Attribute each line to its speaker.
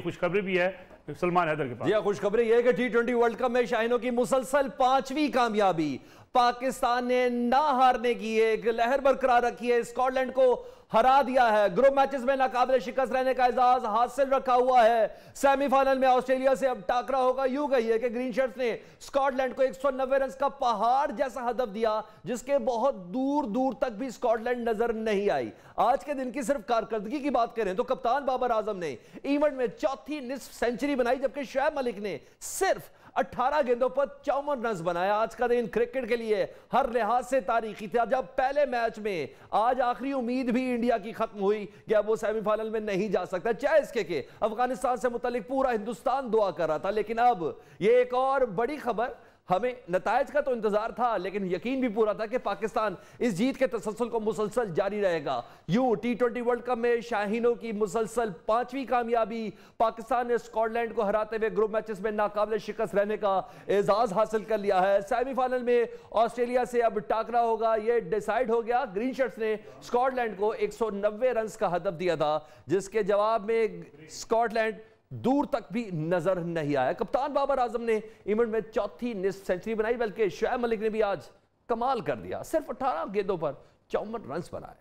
Speaker 1: खुशखबरी भी है सलमान हैदर के पास।
Speaker 2: हाँ, खुशखबरी यह कि टी ट्वेंटी वर्ल्ड कप में शाहिनों की मुसलसल पांचवी कामयाबी। पाकिस्तान ने ना हारने की एक लहर बरकरार रखी है। स्कॉटलैंड को हरा दिया है। ग्रुप मैचेस में नाकाबले शिकस्त रहने का एजाज हासिल रखा हुआ है। सेमीफाइनल में ऑस्ट्रेलिया से अब टाकरा होगा। यूँ गई है कि ग्रीन शर्ट्स ने स्कॉटलैंड को 190 रन का पहाड़ जैसा हदफ दिया, जिसके बहुत दूर दूर तक भी स्कॉटलैंड नज़र नहीं आई। आज के दिन की सिर्फ़ कारकर्दगी की बात करें तो कप्तान बाबर आज़म ने इवेंट में चौथी निस्फ सेंचुरी बनाई, जबकि शोएब मलिक ने सिर्फ़ 18 गेंदों पर चौवन रन बनाया आज का दिन क्रिकेट के लिए। हर लिहाज से तारीखी था जब पहले मैच में आज आखिरी उम्मीद भी इंडिया की खत्म हुई कि अब वो सेमीफाइनल में नहीं जा सकता। चाहे इसके के अफ़गानिस्तान से मुतलिक पूरा हिंदुस्तान दुआ कर रहा था। लेकिन अब यह एक और बड़ी खबर हमें नतज का तो इंतज़ार था, लेकिन यकीन भी पूरा था कि पाकिस्तान इस जीत के तसलसल को मुसलसल जारी रहेगा। You T twenty world cup में शाहीनों की मुसलसल पांचवी कामयाबी पाकिस्तान ने स्कॉटलैंड को हराते हुए ग्रुप मैचेस में नाकाबले शिकस्त रहने का एजाज हासिल कर लिया है। सेमीफाइनल में ऑस्ट्रेलिया से अब टाकरा होगा यह डिसाइड हो गया। ग्रीन शर्ट्स ने स्कॉटलैंड को एक सौ नब्बे रन का हदफ दिया था, जिसके जवाब में स्कॉटलैंड दूर तक भी नज़र नहीं आया। कप्तान बाबर आज़म ने इवेंट में चौथी निस्ट सेंचुरी बनाई, बल्कि शोएब मलिक ने भी आज कमाल कर दिया। सिर्फ़ 18 गेंदों पर चौवन रन बनाए।